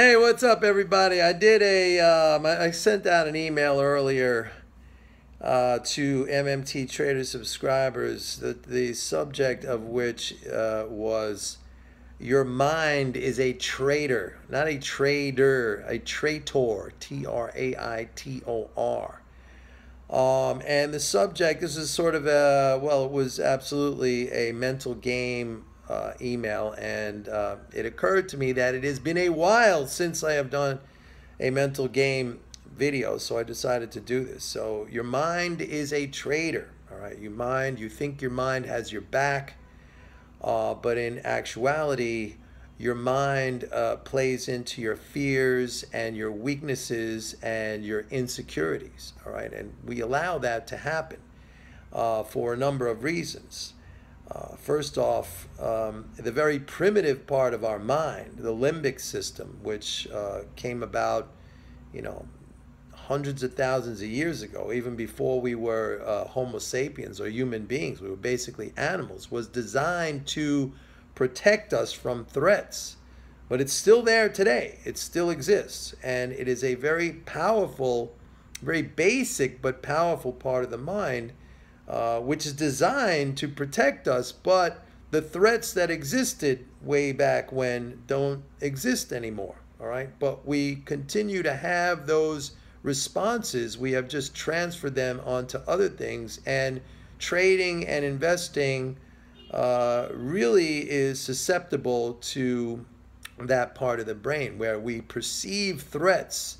Hey, what's up, everybody? I did a, um, I sent out an email earlier uh, to MMT Trader subscribers, the, the subject of which uh, was Your mind is a traitor, not a trader, a traitor, T R A I T O R. Um, and the subject, this is sort of a, well, it was absolutely a mental game uh, email. And uh, it occurred to me that it has been a while since I have done a mental game video. So I decided to do this. So your mind is a traitor. All right. Your mind, you think your mind has your back. Uh, but in actuality, your mind uh, plays into your fears and your weaknesses and your insecurities. All right. And we allow that to happen uh, for a number of reasons. Uh, first off, um, the very primitive part of our mind, the limbic system, which uh, came about, you know, hundreds of thousands of years ago, even before we were uh, Homo sapiens or human beings, we were basically animals, was designed to protect us from threats. But it's still there today. It still exists. And it is a very powerful, very basic but powerful part of the mind, uh, which is designed to protect us. But the threats that existed way back when don't exist anymore. All right. But we continue to have those responses. We have just transferred them onto other things. And trading and investing uh, really is susceptible to that part of the brain where we perceive threats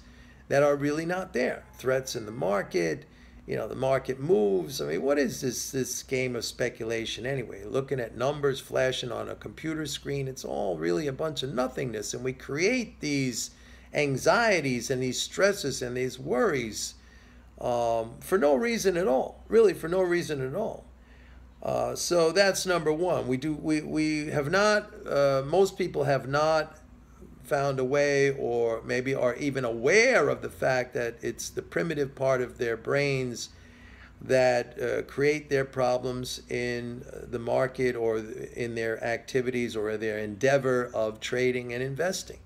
that are really not there. Threats in the market, you know, the market moves. I mean, what is this this game of speculation anyway? Looking at numbers flashing on a computer screen, it's all really a bunch of nothingness and we create these anxieties and these stresses and these worries um, for no reason at all. Really, for no reason at all. Uh, so that's number one. We do we we have not. Uh, most people have not found a way, or maybe are even aware of the fact that it's the primitive part of their brains that uh, create their problems in the market or in their activities or their endeavor of trading and investing.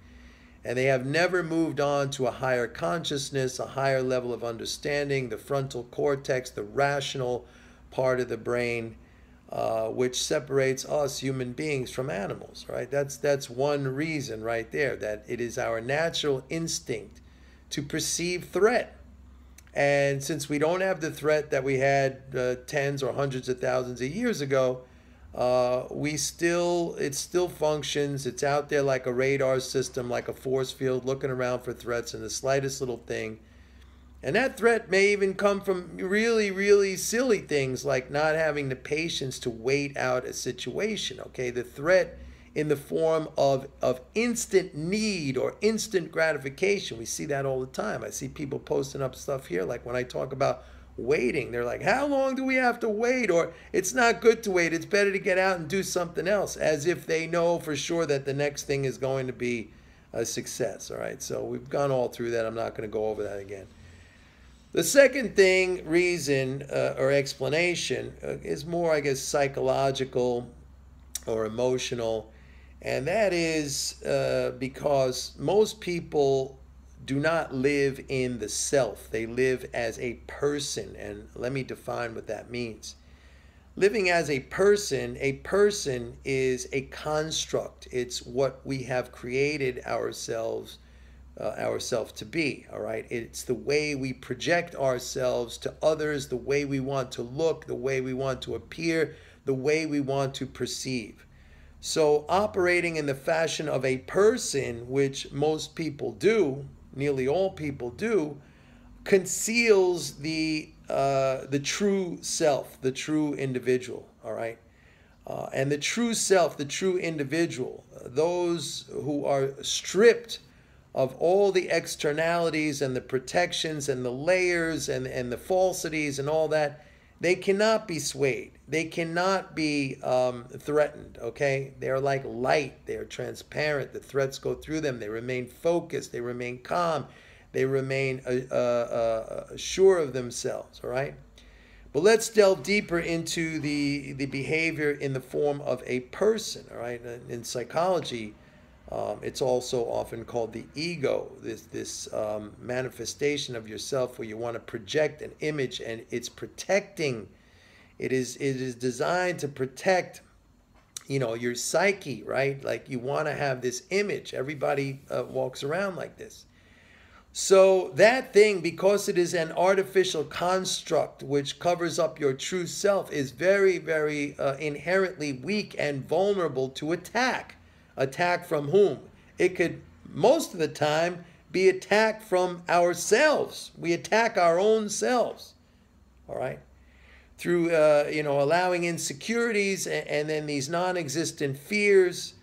And they have never moved on to a higher consciousness, a higher level of understanding, the frontal cortex, the rational part of the brain uh, which separates us human beings from animals, right? That's, that's one reason right there, that it is our natural instinct to perceive threat. And since we don't have the threat that we had uh, tens or hundreds of thousands of years ago, uh, we still, it still functions. It's out there like a radar system, like a force field, looking around for threats and the slightest little thing and that threat may even come from really, really silly things like not having the patience to wait out a situation. Okay, the threat in the form of, of instant need or instant gratification. We see that all the time. I see people posting up stuff here, like when I talk about waiting, they're like, How long do we have to wait? Or it's not good to wait, it's better to get out and do something else, as if they know for sure that the next thing is going to be a success. All right, so we've gone all through that. I'm not going to go over that again. The second thing, reason uh, or explanation, uh, is more, I guess, psychological or emotional, and that is uh, because most people do not live in the self. They live as a person, and let me define what that means. Living as a person, a person is a construct. It's what we have created ourselves uh, ourselves to be. All right. It's the way we project ourselves to others, the way we want to look, the way we want to appear, the way we want to perceive. So, operating in the fashion of a person, which most people do, nearly all people do, conceals the uh, the true self, the true individual. All right. Uh, and the true self, the true individual, those who are stripped of all the externalities and the protections and the layers and, and the falsities and all that, they cannot be swayed. They cannot be um, threatened, okay? They're like light, they're transparent. The threats go through them. They remain focused, they remain calm, they remain uh, uh, uh, sure of themselves, all right? But let's delve deeper into the, the behavior in the form of a person, all right? In psychology, Um, it's also often called the ego, this, this um, manifestation of yourself where you want to project an image and it's protecting. It is, it is designed to protect you know your psyche right? Like you want to have this image. Everybody uh, walks around like this. So that thing because it is an artificial construct which covers up your true self is very very uh, inherently weak and vulnerable to attack attack from whom? It could most of the time be attacked from ourselves. We attack our own selves. All right? Through uh, you know allowing insecurities and, and then these non-existent fears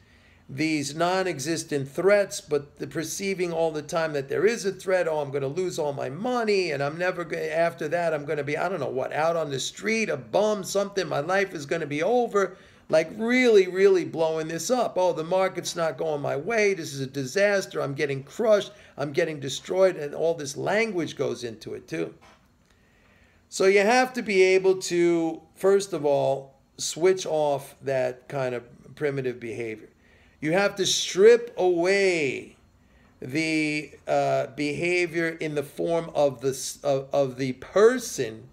these non-existent threats but the perceiving all the time that there is a threat oh i'm going to lose all my money and i'm never going to, after that i'm going to be i don't know what out on the street a bum something my life is going to be over like really really blowing this up. Oh the market's not going my way. This is a disaster. I'm getting crushed. I'm getting destroyed. And all this language goes into it too. So you have to be able to, first of all, switch off that kind of primitive behavior. You have to strip away the uh, behavior in the form of the of, of the person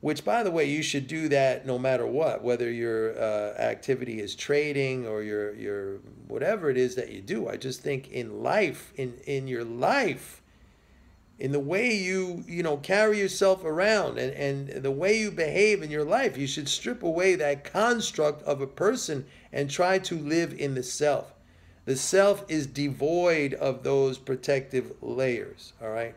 which by the way you should do that no matter what whether your uh, activity is trading or your your whatever it is that you do. I just think in life in in your life in the way you you know carry yourself around and, and the way you behave in your life you should strip away that construct of a person and try to live in the self. The self is devoid of those protective layers all right?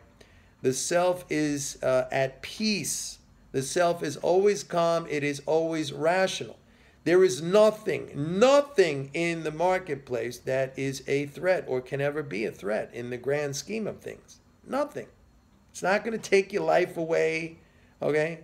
The self is uh, at peace the self is always calm it is always rational there is nothing nothing in the marketplace that is a threat or can ever be a threat in the grand scheme of things Nothing. It's not going to take your life away, okay?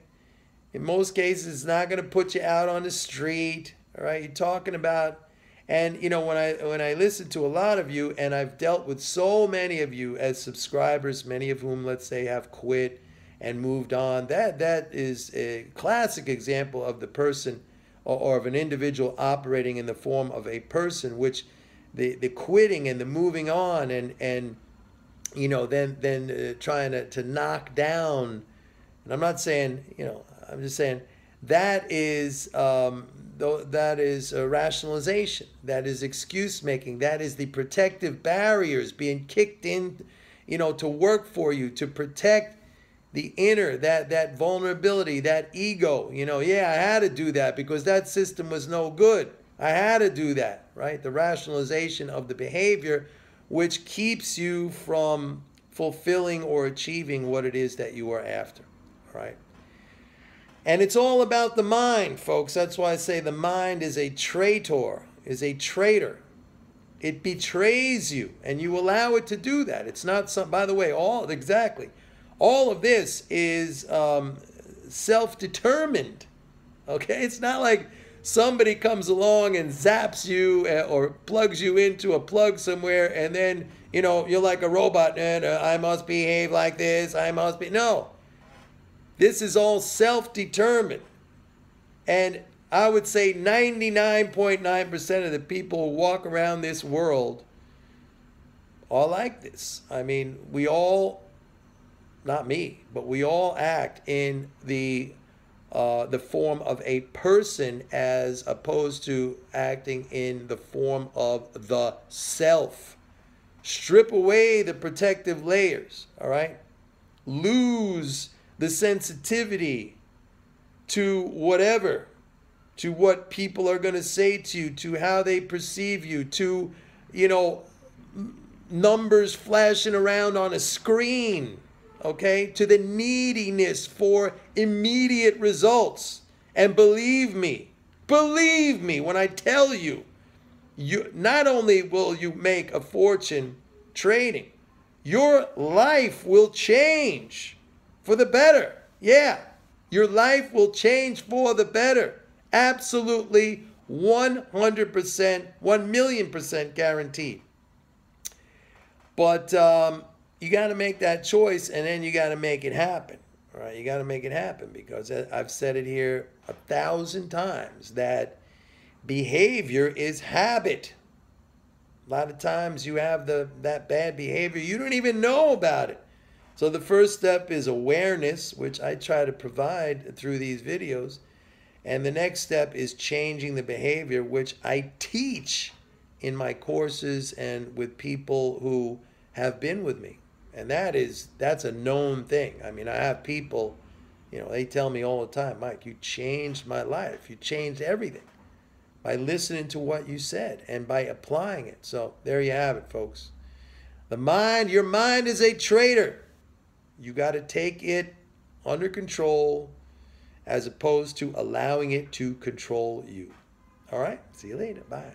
In most cases, it's not going to put you out on the street, all right? You're talking about and you know when I when I listen to a lot of you and I've dealt with so many of you as subscribers, many of whom let's say have quit and moved on, that that is a classic example of the person or, or of an individual operating in the form of a person which the the quitting and the moving on and and you know, then then uh, trying to, to knock down. And I'm not saying, you know, I'm just saying that is um, that is rationalization. That is excuse making. That is the protective barriers being kicked in, you know, to work for you to protect the inner that that vulnerability, that ego. You know, yeah, I had to do that because that system was no good. I had to do that, right? The rationalization of the behavior which keeps you from fulfilling or achieving what it is that you are after. Right? And it's all about the mind, folks. That's why I say the mind is a traitor, is a traitor. It betrays you, and you allow it to do that. It's not some. By the way, all exactly, all of this is um, self-determined. Okay, it's not like somebody comes along and zaps you uh, or plugs you into a plug somewhere and then you know you're like a robot and uh, i must behave like this i must be no. This is all self-determined. And i would say 99.9% of the people who walk around this world are like this. I mean we all not me but we all act in the uh, the form of a person as opposed to acting in the form of the self. Strip away the protective layers, all right? Lose the sensitivity to whatever, to what people are going to say to you, to how they perceive you, to, you know, numbers flashing around on a screen okay, to the neediness for immediate results. And believe me, believe me when I tell you, you not only will you make a fortune trading, your life will change for the better. Yeah, your life will change for the better. Absolutely 100%, 1 million percent guaranteed. But um, you got to make that choice and then you got to make it happen. Right? You got to make it happen because I've said it here a thousand times that behavior is habit. A lot of times you have the that bad behavior, you don't even know about it. So the first step is awareness, which I try to provide through these videos. And the next step is changing the behavior, which I teach in my courses and with people who have been with me. And that is that's a known thing. I mean, I have people, you know, they tell me all the time, Mike, you changed my life. You changed everything by listening to what you said and by applying it. So there you have it, folks. The mind, your mind is a traitor. You got to take it under control as opposed to allowing it to control you. All right? See you later. Bye.